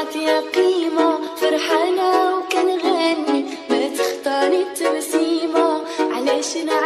طلعت يا قيمة فرحانة وكنغني ما تختاري التبسيمة علاش نعم